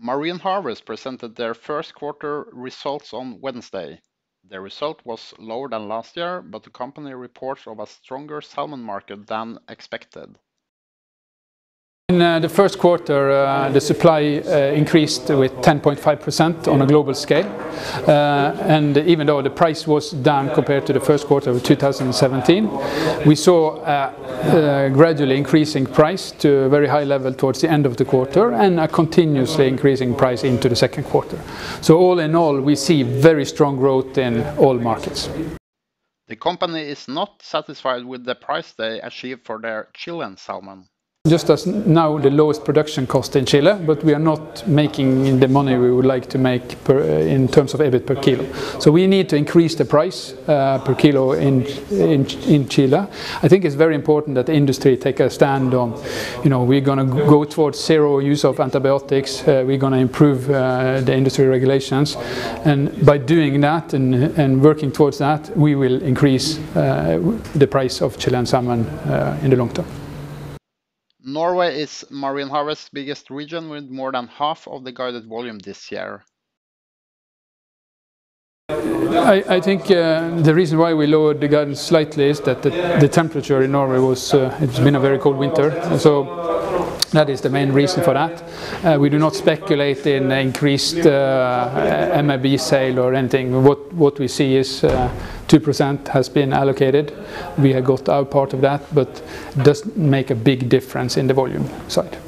Marine Harvest presented their first quarter results on Wednesday. The result was lower than last year, but the company reports of a stronger salmon market than expected. In uh, the first quarter, uh, the supply uh, increased with 10.5% on a global scale. And even though the price was down compared to the first quarter of 2017, we saw a gradually increasing price to a very high level towards the end of the quarter and a continuously increasing price into the second quarter. So all in all, we see very strong growth in all markets. The company is not satisfied with the price they achieved for their Chilean salmon. Just as now the lowest production cost in Chile, but we are not making the money we would like to make uh, in terms of EBIT per kilo. So we need to increase the price uh, per kilo in in Chile. I think it's very important that the industry take a stand on, you know, we're going to go towards zero use of antibiotics. Uh, we're going to improve the industry regulations. And by doing that and working towards that, we will increase the price of Chilean salmon in the long term. Norway is Marine Harvest's biggest region with more than half of the guided volume this year. I think uh, the reason why we lowered the guidance slightly is that the temperature in Norway, was, uh, it's been a very cold winter. That is the main reason for that. Uh, we do not speculate in increased uh, MAB sale or anything. What we see is uh, 2% has been allocated. We have got our part of that, but doesn't make a big difference in the volume side.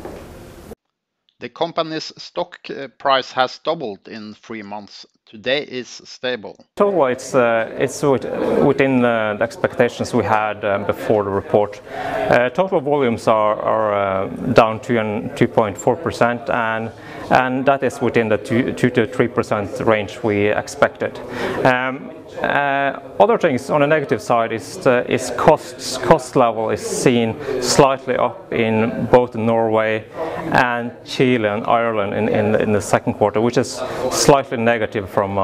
The company's stock price has doubled in three months. Today is stable. Total, it's uh, it's within the expectations we had uh, before the report. Uh, total volumes are down 2.4%, and and that is within the 2%-3% range we expected. Um, other things on the negative side is costs. Cost level is seen slightly up in both Norway and Chile and Ireland in in the second quarter, which is slightly negative from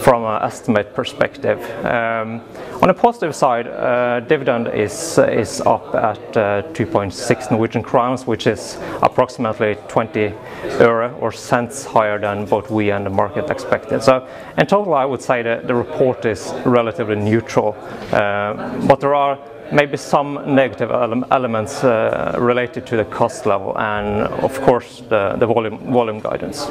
from an estimate perspective. Um, on a positive side, uh, dividend is is up at uh, 2.6 Norwegian crowns, which is approximately 20 euro or cents higher than both we and the market expected. So in total, I would say that the report is relatively neutral. Uh, but there are maybe some negative elements uh, related to the cost level and of course the volume guidance.